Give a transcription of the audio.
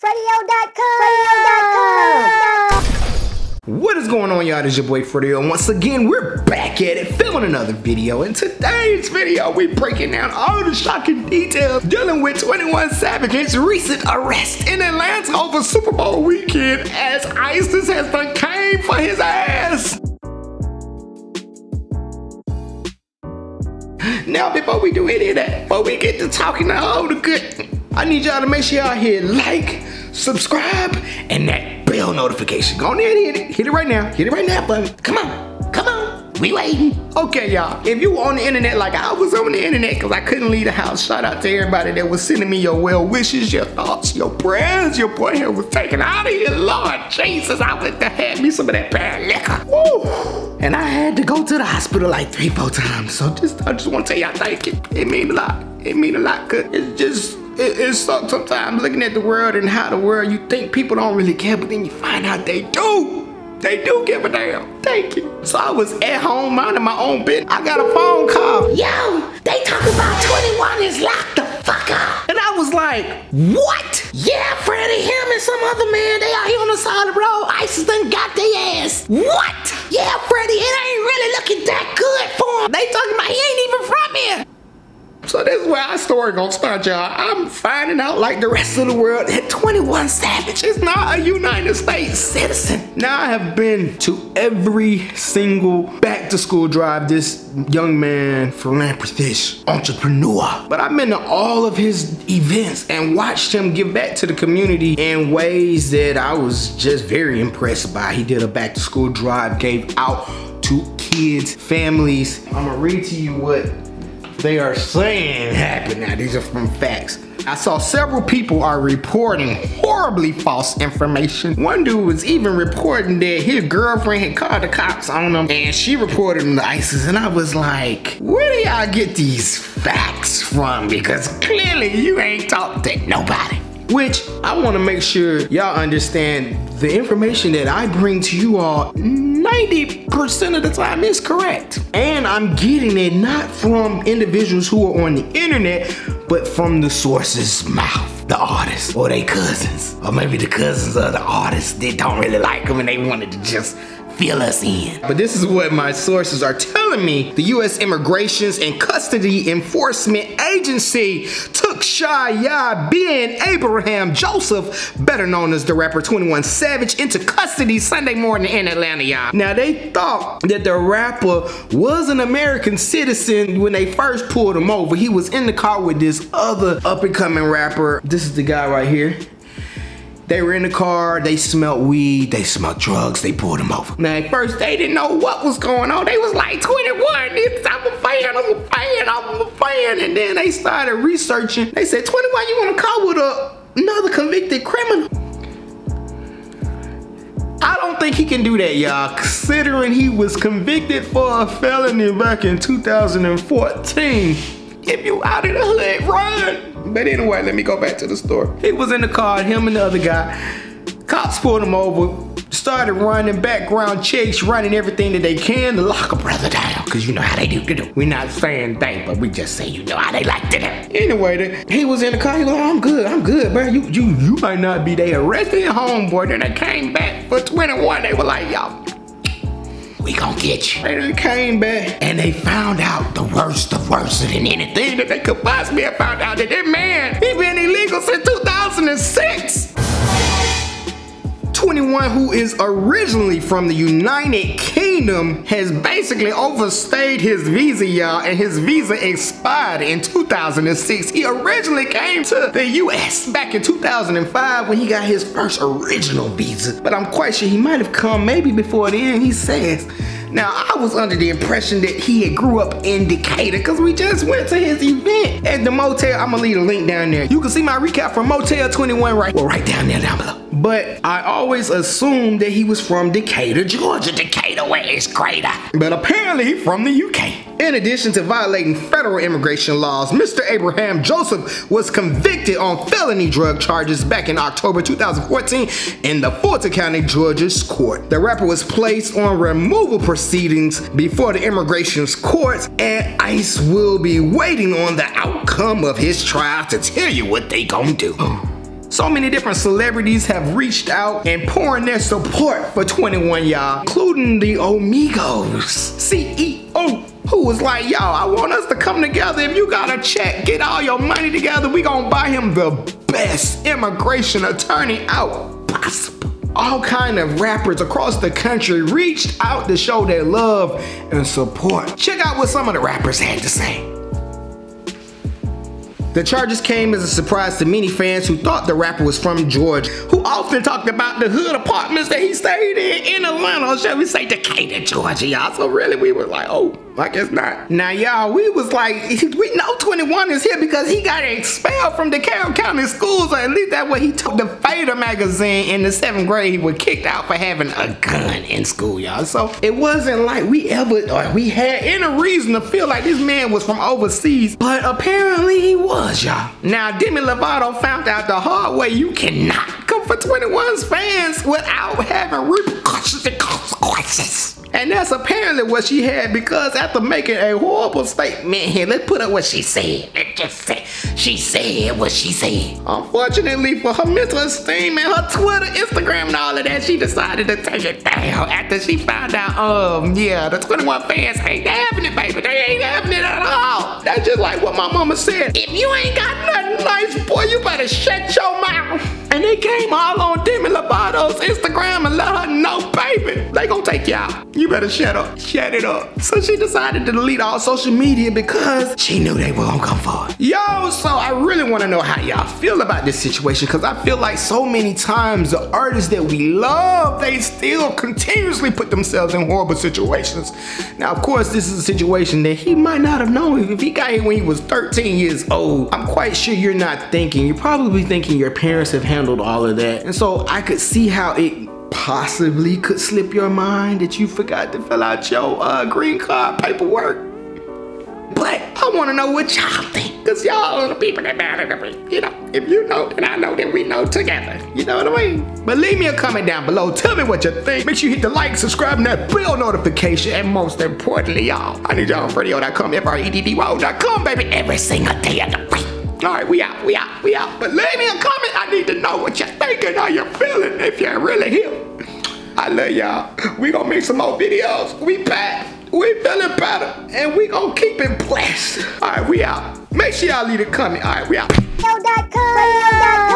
FreddyO.com. What is going on y'all? It's your boy FreddyO and once again we're back at it filming another video. In today's video we're breaking down all the shocking details dealing with 21 Savage's recent arrest in Atlanta over Super Bowl weekend as ISIS has done came for his ass. Now before we do any of that, before we get to talking all the good, I need y'all to make sure y'all hit like, subscribe, and that bell notification. Go on there and hit it. Hit it right now. Hit it right now, baby. Come on. Come on. We waiting. Okay, y'all. If you were on the internet like I was on the internet because I couldn't leave the house, shout out to everybody that was sending me your well wishes, your thoughts, your prayers. Your boy here was taken out of here. Lord Jesus, I went to have me some of that bad liquor. Woo. And I had to go to the hospital like three, four times. So just I just want to tell y'all thank you. It mean a lot. It mean a lot. Cause it's just it, it sucks sometimes looking at the world and how the world you think people don't really care, but then you find out they do. They do give a damn. Thank you. So I was at home minding my own business. I got a phone call. Yo, they talk about 21 is locked the fuck up. And I was like, what? Yeah, Freddie, him and some other man, they out here on the side of the road. ISIS done got their ass. What? Yeah, Freddie, it ain't really looking that good for him. They talking about he ain't even from here. So this is where our story gonna start, y'all. I'm finding out, like the rest of the world, that 21 Savage is not a United States citizen. Now I have been to every single back to school drive this young man, philanthropist, entrepreneur. But I've been to all of his events and watched him give back to the community in ways that I was just very impressed by. He did a back to school drive, gave out to kids, families. I'm gonna read to you what they are saying happened now. These are from facts. I saw several people are reporting horribly false information. One dude was even reporting that his girlfriend had called the cops on him and she reported him to ISIS. And I was like, where do y'all get these facts from? Because clearly you ain't talked to nobody. Which I want to make sure y'all understand the information that I bring to you all 90% of the time is correct. And I'm getting it not from individuals who are on the internet, but from the source's mouth. The artists or their cousins. Or maybe the cousins of the artists that don't really like them and they wanted to just fill us in. But this is what my sources are telling me. The U.S. Immigrations and Custody Enforcement Agency took She'yaa bin Abraham Joseph, better known as the rapper 21 Savage, into custody Sunday morning in Atlanta, y'all. Now, they thought that the rapper was an American citizen when they first pulled him over. He was in the car with this other up-and-coming rapper. This is the guy right here. They were in the car, they smelled weed, they smelled drugs, they pulled him over. Now at first they didn't know what was going on. They was like 21, I'm a fan, I'm a fan, I'm a fan. And then they started researching. They said, 21, you wanna call with a, another convicted criminal? I don't think he can do that, y'all, considering he was convicted for a felony back in 2014. If you out of the hood, run. But anyway, let me go back to the story. He was in the car, him and the other guy. Cops pulled him over, started running background checks, running everything that they can to lock a brother down. Cause you know how they do. do. We're not saying they, but we just say you know how they like to do. Anyway, he was in the car. He was like, I'm good, I'm good, bro. You you you might not be there. Arrested homeboy. Then they came back for 21. They were like, y'all we gonna get you. And they came back and they found out the worst of worse than anything that they could possibly have found out that that man, he been illegal since 2006. 21 who is originally from the United Kingdom has basically overstayed his visa y'all and his visa expired in 2006. He originally came to the US back in 2005 when he got his first original visa. But I'm quite sure he might have come maybe before then, he says. Now, I was under the impression that he had grew up in Decatur because we just went to his event at the motel. I'm gonna leave a link down there. You can see my recap from Motel 21 right, well, right down there down below. But I always assumed that he was from Decatur, Georgia. Decatur, where is greater? But apparently he's from the UK. In addition to violating federal immigration laws, Mr. Abraham Joseph was convicted on felony drug charges back in October 2014 in the Fulton County, Georgia's court. The rapper was placed on removal proceedings before the immigration's courts and ICE will be waiting on the outcome of his trial to tell you what they gonna do. So many different celebrities have reached out and pouring their support for 21, y'all, including the Omigos CEO who was like, yo, I want us to come together. If you got a check, get all your money together. We gonna buy him the best immigration attorney out possible. All kind of rappers across the country reached out to show their love and support. Check out what some of the rappers had to say. The charges came as a surprise to many fans who thought the rapper was from Georgia, who often talked about the hood apartments that he stayed in in Atlanta, or shall we say Decatur, Georgia. So really, we were like, oh, I it's not. Now, y'all, we was like, we know 21 is here because he got expelled from the Carroll County schools, or at least that's what he told the Fader magazine in the seventh grade. He was kicked out for having a gun in school, y'all. So it wasn't like we ever, or we had any reason to feel like this man was from overseas, but apparently he was, y'all. Now, Demi Lovato found out the hard way you cannot come for 21's fans without having repercussions and consequences. And that's apparently what she had because after making a horrible statement here, let's put up what she said. Just say she said what she said. Unfortunately for her mental esteem and her Twitter, Instagram, and all of that, she decided to take it down after she found out, um, yeah, the 21 fans ain't having it, baby. They ain't having it at all. That's just like what my mama said. If you ain't got nothing nice, boy, you better shut your mouth. And they came all on Demi Lovato's Instagram and let her know, baby, they gonna take you out. You better shut up, shut it up. So she decided to delete all social media because she knew they were gonna come for her. Yo, so I really wanna know how y'all feel about this situation because I feel like so many times the artists that we love, they still continuously put themselves in horrible situations. Now, of course, this is a situation that he might not have known if he got here when he was 13 years old. I'm quite sure you're not thinking, you're probably thinking your parents have handled all of that. And so I could see how it possibly could slip your mind that you forgot to fill out your uh, green card paperwork. But I want to know what y'all think, because y'all are the people that matter to me. You know, if you know, then I know that we know together. You know what I mean? But leave me a comment down below. Tell me what you think. Make sure you hit the like, subscribe, and that bell notification. And most importantly, y'all, I need y'all on FreddyO.com, F-R-E-D-D-Y-O.com, baby, every single day of the week. All right, we out, we out, we out. But leave me a comment. I need to know what you're thinking, how you're feeling, if you're really here. I love y'all. We gonna make some more videos. We back. We feeling better. And we gonna keep it blessed. All right, we out. Make sure y'all leave a comment. All right, we out. FreddyO.com.